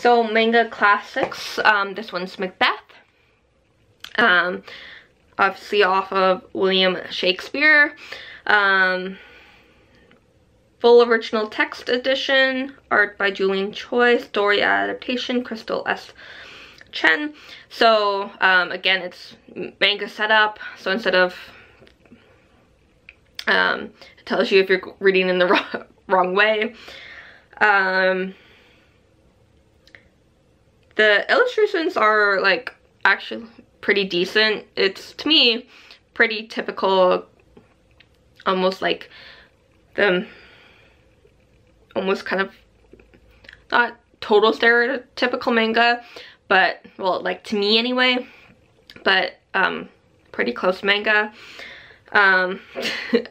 So manga classics, um, this one's Macbeth. Um, obviously off of William Shakespeare. Um, full original text edition, art by Julien Choy, story adaptation, Crystal S. Chan. So um, again, it's manga setup. So instead of um, it tells you if you're reading in the wrong, wrong way. Um, the illustrations are like actually pretty decent. It's to me pretty typical, almost like the almost kind of not total stereotypical manga, but well, like to me anyway, but um, pretty close manga. Um,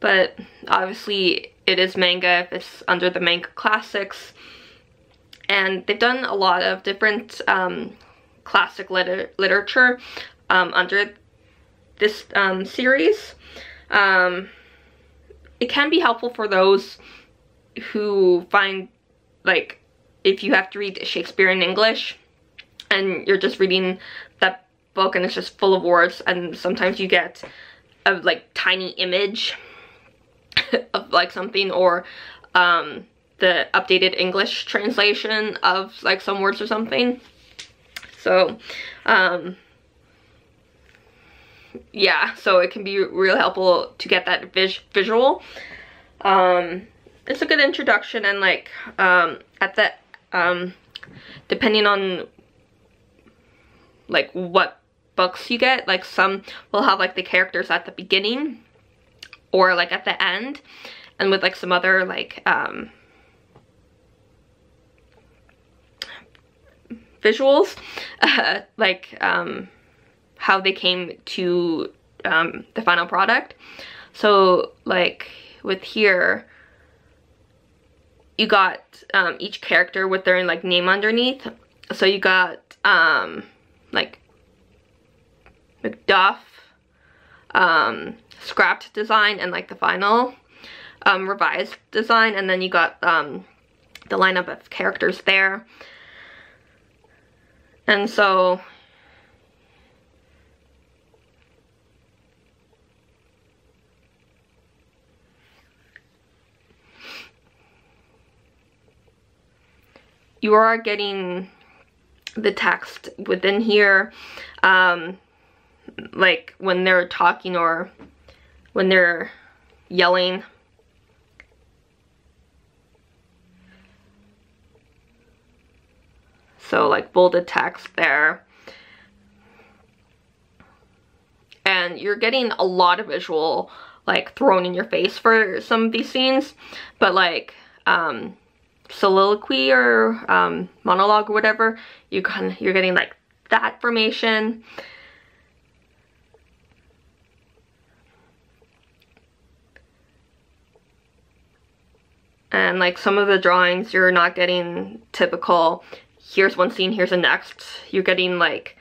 but obviously it is manga if it's under the manga classics and they've done a lot of different um, classic liter literature um, under this um, series. Um, it can be helpful for those who find like if you have to read Shakespeare in English and you're just reading that book and it's just full of words and sometimes you get a like tiny image of like something or um, the updated English translation of like some words or something. So, um, yeah, so it can be really helpful to get that vis visual. Um, it's a good introduction and like um, at the, um, depending on like what books you get, like some will have like the characters at the beginning or like at the end and with like some other like um visuals uh, like um how they came to um the final product. So like with here you got um each character with their like name underneath. So you got um like Macduff um scrapped design and like the final um, revised design and then you got um, the lineup of characters there. And so you are getting the text within here um, like when they're talking or when they're yelling. So like bolded text there. And you're getting a lot of visual like thrown in your face for some of these scenes. But like um, soliloquy or um, monologue or whatever, you of, you're getting like that formation. And like some of the drawings you're not getting typical here's one scene here's the next. You're getting like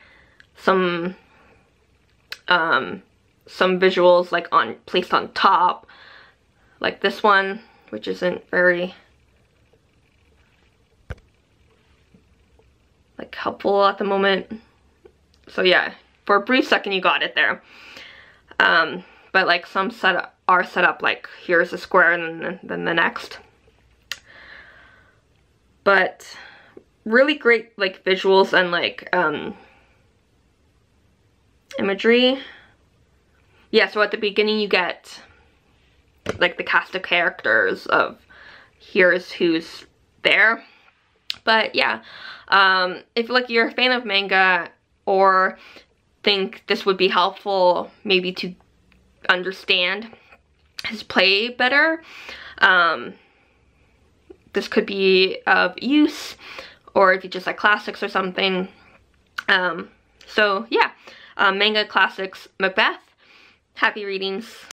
some um some visuals like on placed on top. Like this one which isn't very like helpful at the moment. So yeah for a brief second you got it there. Um but like some set are set up like here's a square and then, then the next but really great like visuals and like um imagery. Yeah so at the beginning you get like the cast of characters of here's who's there. But yeah um if like you're a fan of manga or think this would be helpful maybe to understand his play better um this could be of use or if you just like classics or something. Um, so yeah, um, manga classics Macbeth. Happy readings.